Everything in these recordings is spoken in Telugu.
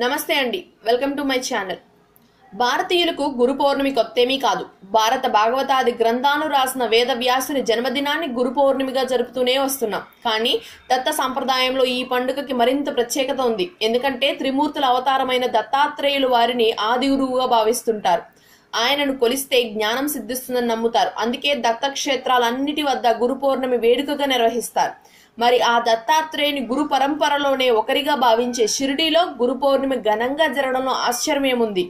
నమస్తే అండి. Welcome to my channel. భారతీయులకు గురు పౌర్ణమి కొత్తేమీ కాదు. భారత భాగవతాది గ్రంథాలు రాసిన వేదవ్యాసుని జన్మదినాన్ని గురు పౌర్ణమిగా జరుపుతూనే వస్తున్నాం. కానీ దత్త సంప్రదాయంలో ఈ పండుగకి మరింత ప్రత్యేకత ఉంది. ఎందుకంటే త్రిమూర్తుల అవతారమైన దత్తాత్రేయులు వారిని ఆది గురువుగా భావిస్తుంటారు. ఆయనను కొలిస్తే జ్ఞానం సిద్ధిస్తుందని నమ్ముతారు. అందుకే దత్తక్షేత్రాలన్నిటి వద్ద గురు పౌర్ణమి వేడుకగా నిర్వహిస్తారు. మరి ఆ దత్తాత్రేయుని గురు పరంపరలోనే ఒకరిగా భావించే షిరిడీలో గురు పౌర్ణమి ఘనంగా జరగడంలో ఆశ్చర్యమేముంది.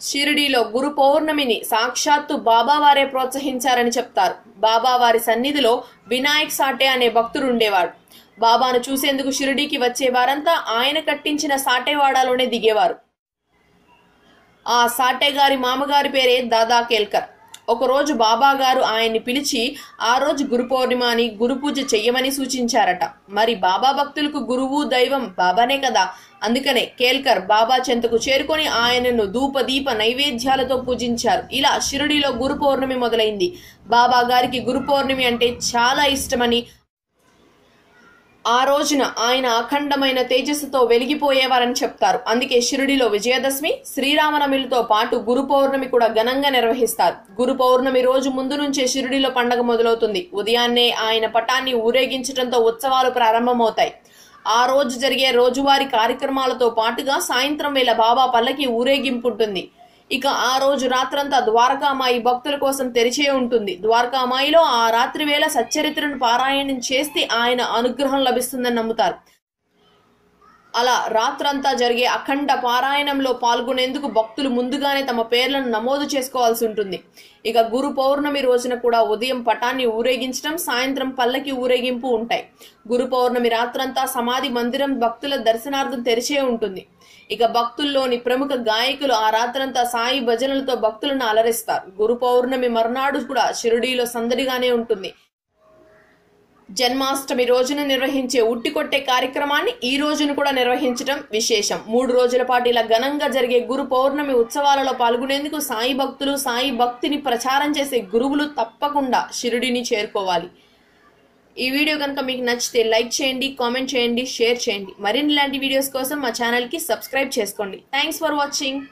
షిరిడీలో గురు పౌర్ణమిని సాక్షాత్తు బాబావారే ప్రోత్సహించారని చెప్తారు. బాబావారి సన్నిధిలో వినాయక్ సాటే అనే భక్తుడు ఉండేవాడు బాబాను చూసేందుకు షిరిడీకి వచ్చే వారంతా ఆయన కట్టించిన సాటేవాడలోనే దిగేవారు. ఆ సాటే గారి మామగారి పేరే దాదా కేల్కర్. ఒకరోజు బాబా గారు ఆయన్ని పిలిచి ఆ రోజు గురు పౌర్ణిమ అని గురు పూజ చెయ్యమని సూచించారట. మరి బాబా భక్తులకు గురువు దైవం బాబానే కదా? అందుకనే కేల్కర్ బాబా చెంతకు చేరుకొని ఆయనను ధూప దీప నైవేద్యాలతో పూజించారు. ఇలా షిరిడిలో గురు పౌర్ణమి మొదలైంది. బాబా గారికి గురు పౌర్ణమి అంటే చాలా ఇష్టమని ఆ రోజున ఆయన అఖండమైన తేజస్సుతో వెలిగిపోయేవారని చెప్తారు. అందుకే షిరిడిలో విజయదశమి శ్రీరామనవమిలతో పాటు గురు పౌర్ణమి కూడా ఘనంగా నిర్వహిస్తారు. గురు పౌర్ణమి రోజు ముందు నుంచే షిరిడిలో పండగ మొదలవుతుంది. ఉదయాన్నే ఆయన పటాన్ని ఊరేగించడంతో ఉత్సవాలు ప్రారంభమవుతాయి. ఆ రోజు జరిగే రోజువారీ కార్యక్రమాలతో పాటుగా సాయంత్రం వేళ బాబా పల్లకి ఊరేగింపు ఉంటుంది. ఇక ఆ రోజు రాత్రంతా ద్వారకామాయి భక్తుల కోసం తెరిచే ఉంటుంది. ద్వారకామాయిలో ఆ రాత్రి వేళ సచ్చరిత్రను పారాయణం చేస్తే ఆయన అనుగ్రహం లభిస్తుందని నమ్ముతారు. అలా రాత్రంతా జరిగే అఖండ పారాయణంలో పాల్గొనేందుకు భక్తులు ముందుగానే తమ పేర్లను నమోదు చేసుకోవాల్సి ఉంటుంది. ఇక గురు పౌర్ణమి రోజున కూడా ఉదయం పటాన్ని ఊరేగించడం సాయంత్రం పల్లకి ఊరేగింపు ఉంటాయి. గురు పౌర్ణమి రాత్రంతా సమాధి మందిరం భక్తుల దర్శనార్థం తెరిచే ఉంటుంది. ఇక భక్తుల్లోని ప్రముఖ గాయకులు ఆ రాత్రంతా సాయి భజనలతో భక్తులను అలరిస్తారు. గురు పౌర్ణమి మర్నాడు కూడా షిరిడీలో సందడిగానే ఉంటుంది. జన్మాష్టమి రోజున నిర్వహించే ఉట్టి కొట్టే కార్యక్రమాన్ని ఈ రోజును కూడా నిర్వహించడం విశేషం. మూడు రోజుల పాటు ఇలా ఘనంగా జరిగే గురు పౌర్ణమి ఉత్సవాలలో పాల్గొనేందుకు సాయి భక్తులు సాయి భక్తిని ప్రచారం చేసే గురువులు తప్పకుండా షిరిడిని చేరుకోవాలి. ఈ వీడియో కనుక మీకు నచ్చితే లైక్ చేయండి కామెంట్ చేయండి షేర్ చేయండి. మరిన్ని ఇలాంటి వీడియోస్ కోసం మా ఛానల్కి సబ్స్క్రైబ్ చేసుకోండి. Thanks for watching.